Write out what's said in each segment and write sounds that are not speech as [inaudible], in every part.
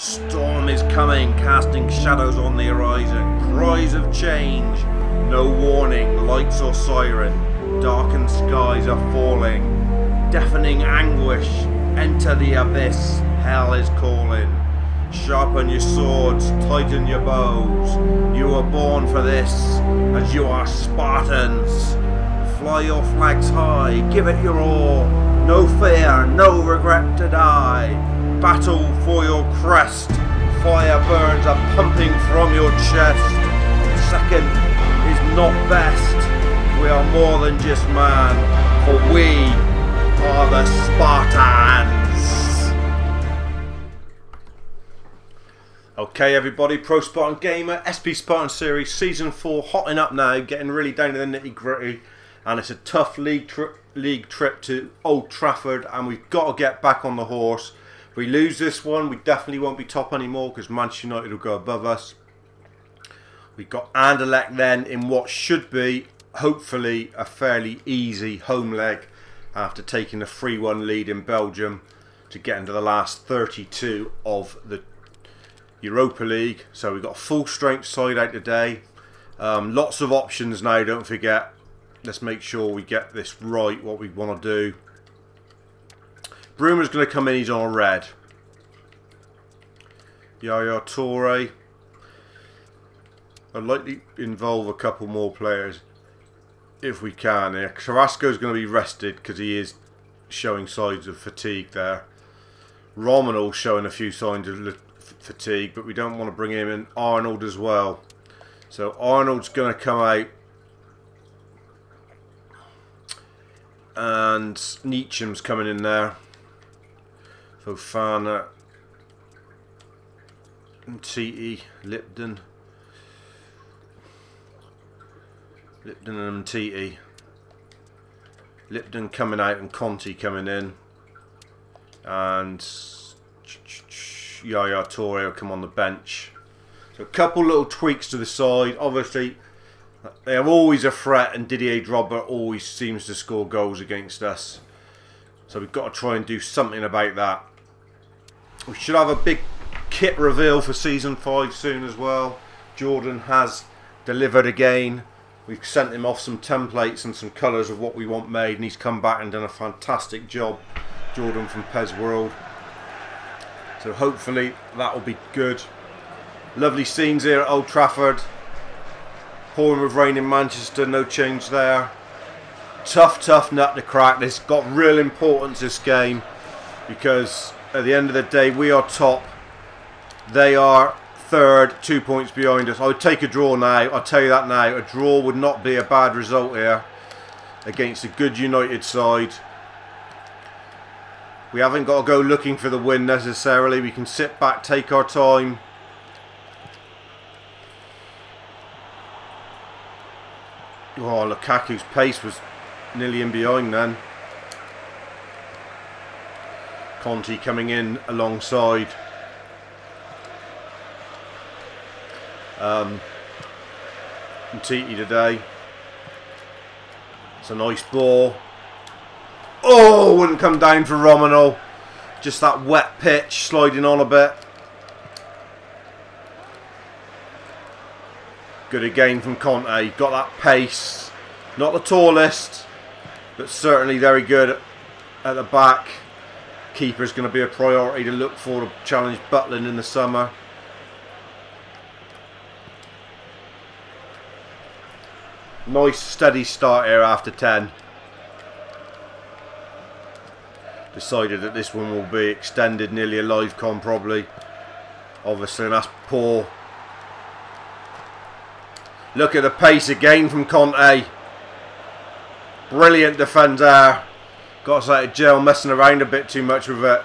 Storm is coming, casting shadows on the horizon. Cries of change. No warning, lights or siren. Darkened skies are falling. Deafening anguish. Enter the abyss. Hell is calling. Sharpen your swords, tighten your bows. You were born for this, as you are Spartans. Fly your flags high, give it your all. No fear, no regret to die. Battle for your crest. Fire burns are pumping from your chest. Second is not best. We are more than just man, for we are the Spartans. Okay, everybody, Pro Spartan Gamer, SP Spartan Series, Season 4, hotting up now, getting really down to the nitty gritty. And it's a tough league, tri league trip to Old Trafford, and we've got to get back on the horse. If we lose this one, we definitely won't be top anymore because Manchester United will go above us. We've got Anderlecht then in what should be, hopefully, a fairly easy home leg after taking a 3-1 lead in Belgium to get into the last 32 of the Europa League. So we've got a full strength side out today. Um, lots of options now, don't forget. Let's make sure we get this right, what we want to do. Bruma's going to come in, he's on red. Yaya Toure. I'd like to involve a couple more players if we can. Yeah, Carrasco's going to be rested because he is showing signs of fatigue there. Romanov showing a few signs of fatigue, but we don't want to bring him in. Arnold as well. So Arnold's going to come out. And Nietzsche's coming in there. Fofana. Titi. Lipton. Lipton and Titi. Lipton coming out and Conti coming in. And Yaya Toure will come on the bench. So a couple little tweaks to the side. Obviously, they are always a threat and Didier Drogba always seems to score goals against us. So we've got to try and do something about that. We should have a big kit reveal for Season 5 soon as well. Jordan has delivered again. We've sent him off some templates and some colours of what we want made and he's come back and done a fantastic job. Jordan from PES World. So hopefully that will be good. Lovely scenes here at Old Trafford. Pouring with rain in Manchester, no change there. Tough, tough nut to crack. This got real importance this game because at the end of the day we are top. They are third, two points behind us. I would take a draw now. I'll tell you that now. A draw would not be a bad result here against a good United side. We haven't got to go looking for the win necessarily. We can sit back, take our time. Oh, Lukaku's pace was nearly in behind then. Conti coming in alongside. Um, Titi today. It's a nice ball. Oh, wouldn't come down for Romano. Just that wet pitch sliding on a bit. Good again from Conte. Got that pace. Not the tallest, but certainly very good at the back. Keeper's going to be a priority to look for to challenge Butland in the summer. Nice steady start here after 10. decided that this one will be extended nearly a live con probably obviously that's poor look at the pace again from Conte brilliant defender got us out of jail messing around a bit too much with it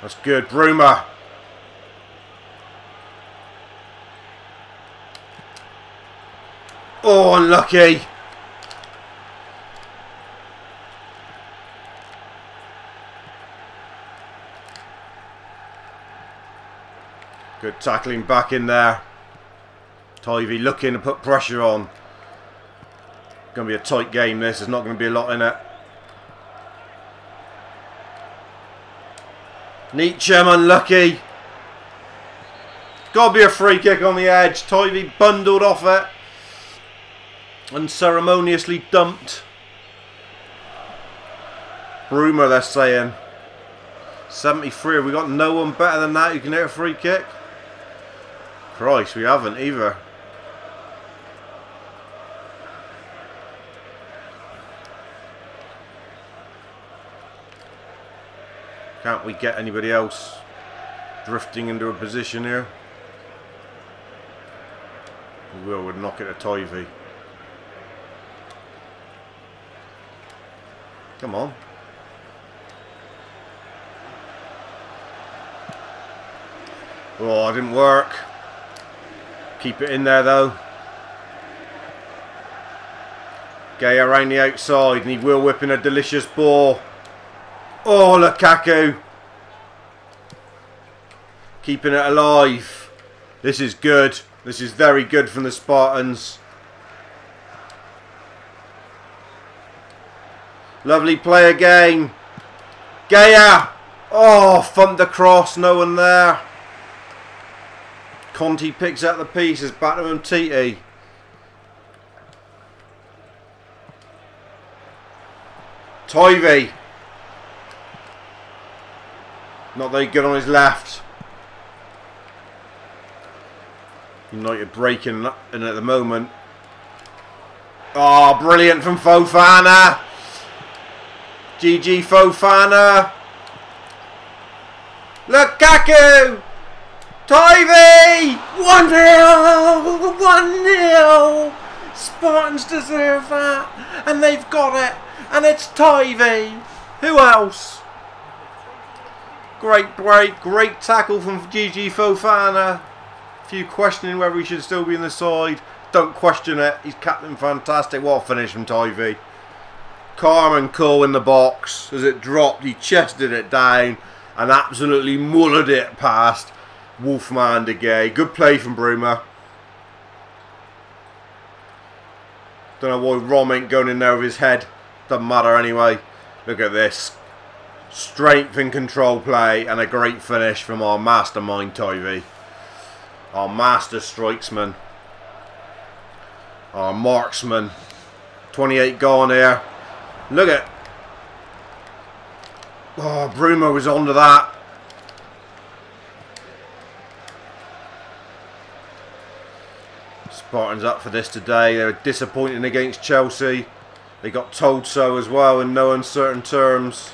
that's good Bruma Oh, unlucky. Good tackling back in there. Tivey looking to put pressure on. Going to be a tight game this. There's not going to be a lot in it. Nietzsche unlucky. Got to be a free kick on the edge. Tivey bundled off it. Unceremoniously dumped. Rumour they're saying. 73. We got no one better than that who can hit a free kick. Christ, we haven't either. Can't we get anybody else drifting into a position here? We will, we'd knock it to Tivy. Come on. Oh, it didn't work. Keep it in there though. Gay around the outside and he will whip in a delicious ball. Oh, Lukaku. Keeping it alive. This is good. This is very good from the Spartans. Lovely play again. Gaya. Oh, thumped across. No one there. Conti picks out the pieces. Back to him, TT. Not very good on his left. United breaking in at the moment. Oh, brilliant from Fofana. GG Fofana. Lukaku. Tivy. 1-0. 1-0. Spartans deserve that. And they've got it. And it's Tivy. Who else? Great break, great tackle from GG Fofana. A few questioning whether he should still be in the side. Don't question it. He's captain fantastic. What a finish from Tivy. Carmen Cole in the box. As it dropped, he chested it down and absolutely mullered it past Wolfman de Gea. Good play from Bruma. Don't know why Rom ain't going in there with his head. Doesn't matter anyway. Look at this strength and control play and a great finish from our mastermind Tivy. Our master strikesman. Our marksman. 28 gone here. Look at. Oh, Bruma was onto that. Spartans up for this today. They were disappointing against Chelsea. They got told so as well in no uncertain terms.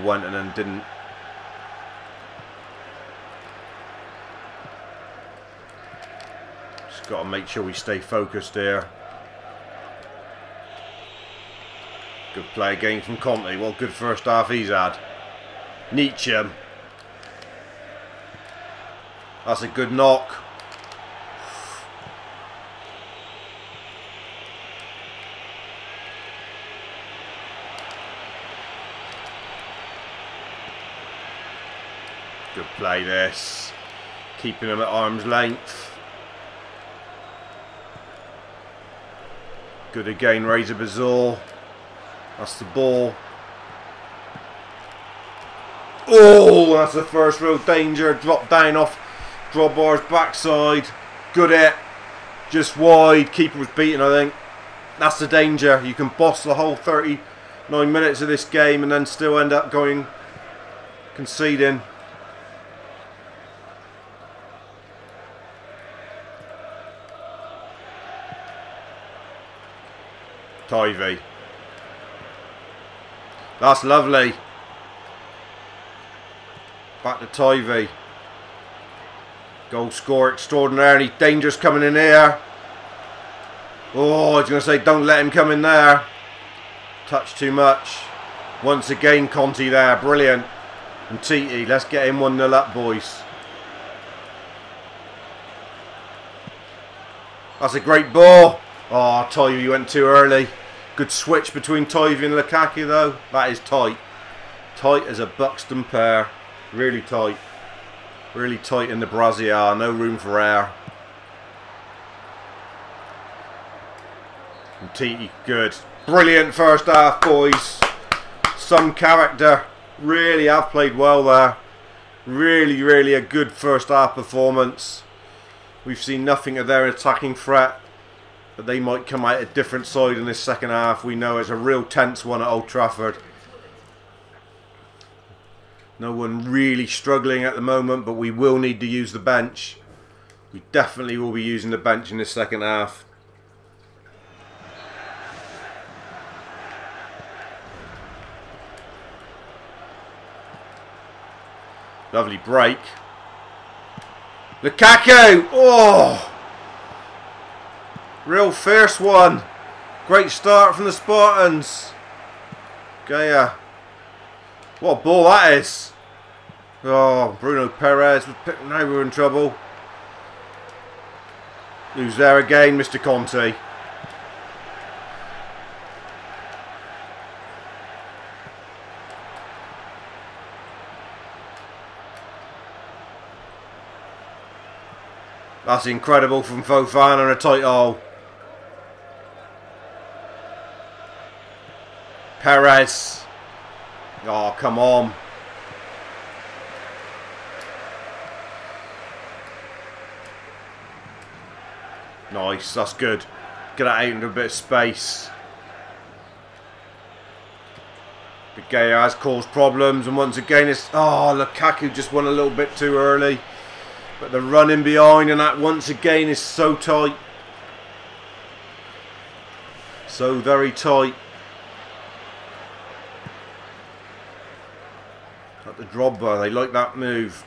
Went and then didn't. Just got to make sure we stay focused here. Good play again from Conte. What good first half he's had. Nietzsche. That's a good knock. Play this. Keeping them at arm's length. Good again, Razor Bazaar. That's the ball. Oh, that's the first real danger. Drop down off Drogba's backside. Good hit. Just wide. Keeper was beaten, I think. That's the danger. You can boss the whole 39 minutes of this game and then still end up going conceding. Tivy. That's lovely. Back to Tivy. Goal score extraordinarily dangerous coming in here. Oh, I was going to say don't let him come in there. Touch too much. Once again, Conti there. Brilliant. And Titi, let's get him 1-0 up, boys. That's a great ball. Oh, I told you, you went too early. Good switch between Tivy and Lukaku though. That is tight. Tight as a Buxton pair. Really tight. Really tight in the brassiere. No room for air. Umtiti, good. Brilliant first half, boys. Some character. Really have played well there. Really, really a good first half performance. We've seen nothing of their attacking threat. They might come out a different side in this second half. We know it's a real tense one at Old Trafford. No one really struggling at the moment, but we will need to use the bench. We definitely will be using the bench in the second half. Lovely break. Lukaku! Oh! Real fierce one. Great start from the Spartans. Gaya. What a ball that is. Oh, Bruno Perez. Now we're in trouble. Who's there again, Mr. Conte? That's incredible from Fofana and a tight hole. Perez. Oh, come on. Nice, that's good. Get that out into a bit of space. But Gay has caused problems, and once again, it's oh Lukaku just went a little bit too early. But the running behind, and that once again is so tight, so very tight. At the Drogba, they like that move.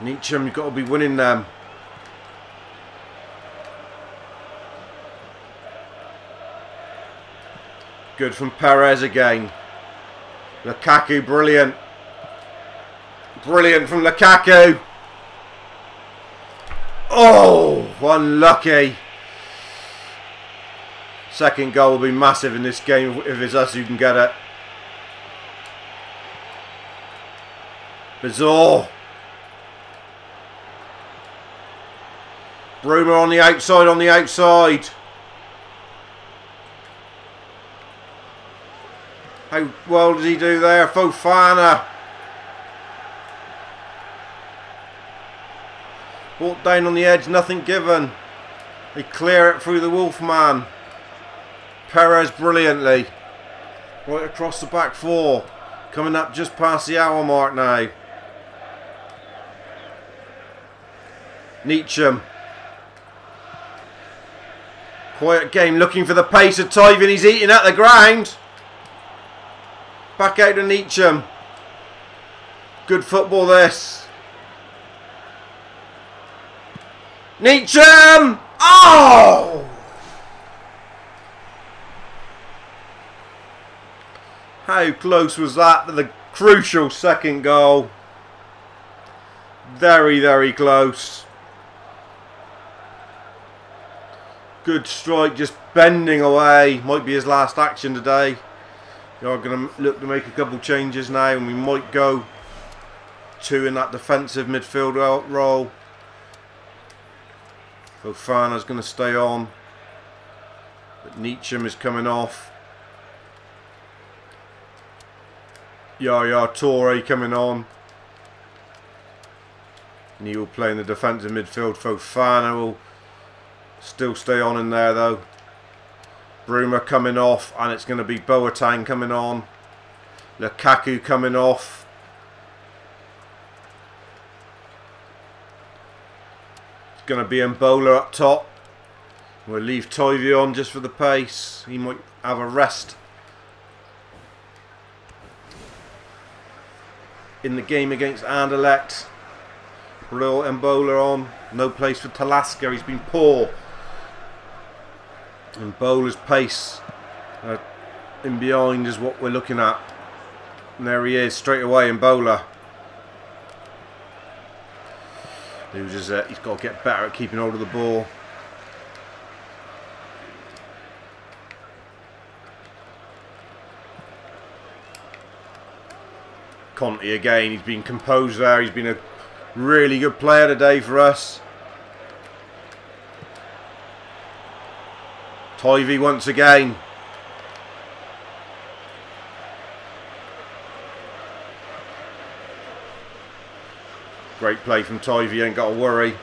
Nietzsche, you've got to be winning them. Good from Perez again. Lukaku, brilliant. Brilliant from Lukaku. Oh, unlucky. Second goal will be massive in this game if it's us who can get it. Bizarre. Bruma on the outside, on the outside. How well did he do there? Fofana. Walk down on the edge, nothing given. They clear it through the Wolfman. Perez brilliantly. Right across the back four. Coming up just past the hour mark now. Nietzsche. Quiet game looking for the pace of Tyven. He's eating at the ground. Back out to Nietzsche. Good football this. Nietzsche! Oh! How close was that to the crucial second goal? Very, very close. Good strike, just bending away. Might be his last action today. We are going to look to make a couple changes now and we might go two in that defensive midfield role. Fofana's going to stay on. But Nietzsche is coming off. Yaya Toure coming on. Neil playing the defensive midfield. Fofana will still stay on in there though. Bruma coming off and it's going to be Boateng coming on. Lukaku coming off. It's going to be Embolo up top. We'll leave Tovey on just for the pace. He might have a rest. In the game against Anderlecht. Breel Embolo on. No place for Talisca. He's been poor. And Bowler's pace uh, in behind is what we're looking at. And there he is, straight away in Bowler. Loses it. He's got to get better at keeping hold of the ball. Conte again. He's been composed there. He's been a really good player today for us. Tivy once again. Great play from Tivy, ain't got to worry.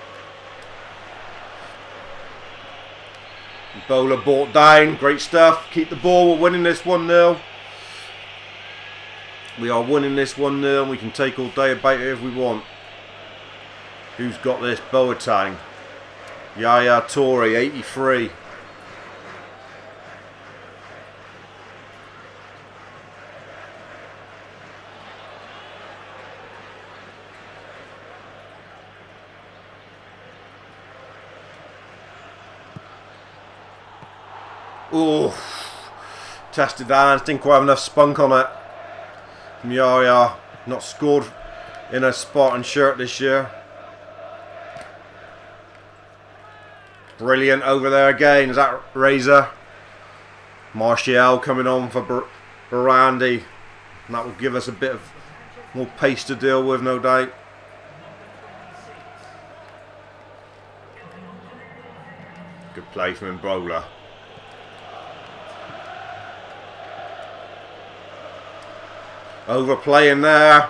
Bowler brought down, great stuff. Keep the ball, we're winning this 1-0. We are winning this 1-0 and we can take all day about it if we want. Who's got this? Boateng. Yaya Toure, 83. Oh, tested that and didn't quite have enough spunk on it. Yaya not scored in a Spartan shirt this year. Brilliant over there again. Is that Razor? Martial coming on for Bar Barandi. And that will give us a bit of more pace to deal with, no doubt. Good play from Embolo. Overplaying there.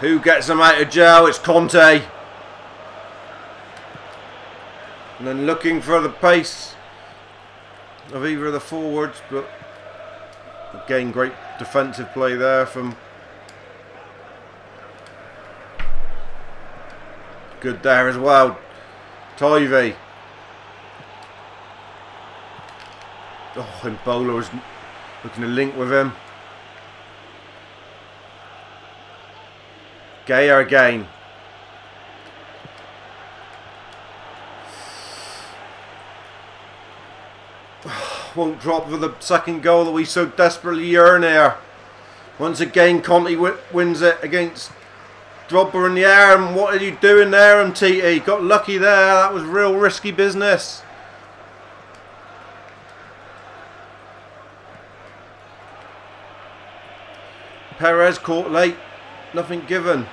Who gets them out of jail? It's Conte. And then looking for the pace of either of the forwards, but again, great defensive play there from good there as well. Tivy. Oh, and Bowler was looking to link with him. Gaya again. [sighs] won't drop for the second goal that we so desperately yearn here. Once again, Conte wins it against Drogba in the air. And what are you doing there, MTT? Got lucky there. That was real risky business. Perez caught late. Nothing given.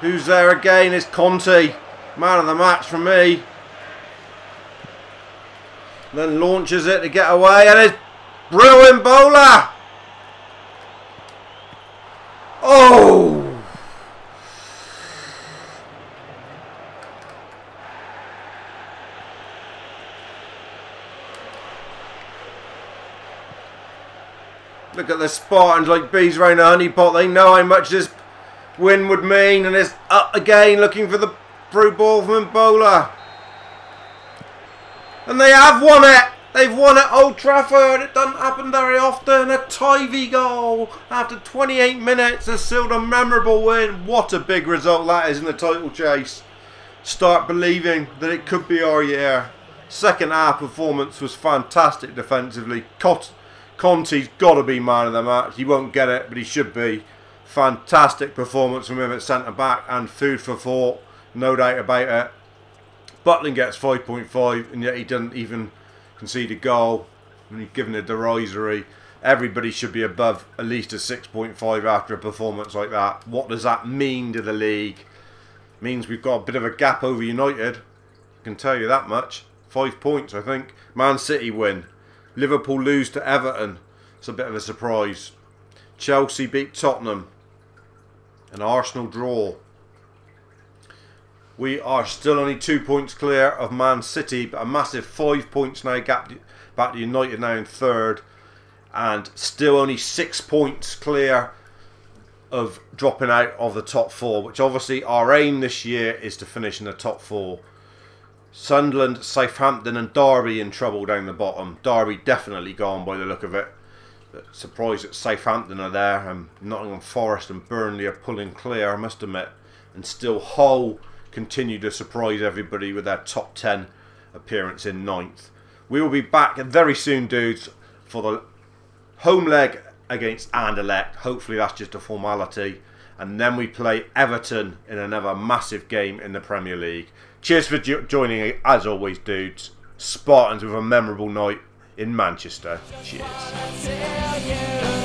Who's there again? It's Conti. Man of the match for me. Then launches it to get away and it's Bruin Bowler. Oh! Look at the Spartans like bees around a honeypot. They know how much this win would mean. And it's up again looking for the through ball from Bowler. And they have won it. They've won at Old Trafford. It doesn't happen very often. A Tivy goal after 28 minutes has sealed a memorable win. What a big result that is in the title chase. Start believing that it could be our year. Second half performance was fantastic defensively. Conte's got to be man of the match. He won't get it, but he should be. Fantastic performance from him at centre back and food for thought. No doubt about it. Butland gets 5.5 and yet he doesn't even concede a goal. And he's given a derisory. Everybody should be above at least a 6.5 after a performance like that. What does that mean to the league? means we've got a bit of a gap over United. I can tell you that much. Five points, I think. Man City win. Liverpool lose to Everton. It's a bit of a surprise. Chelsea beat Tottenham. An Arsenal draw. We are still only two points clear of Man City, but a massive five points now gap back to United now in third, and still only six points clear of dropping out of the top four, which obviously our aim this year is to finish in the top four. Sunderland, Southampton and Derby in trouble down the bottom. Derby definitely gone by the look of it. Surprised that Southampton are there and Nottingham Forest and Burnley are pulling clear, I must admit. And still Hull continue to surprise everybody with their top 10 appearance in ninth. We will be back very soon, dudes, for the home leg against Anderlecht. Hopefully that's just a formality. And then we play Everton in another massive game in the Premier League. Cheers for joining, as always, dudes. Spartans with a memorable night in Manchester. Cheers.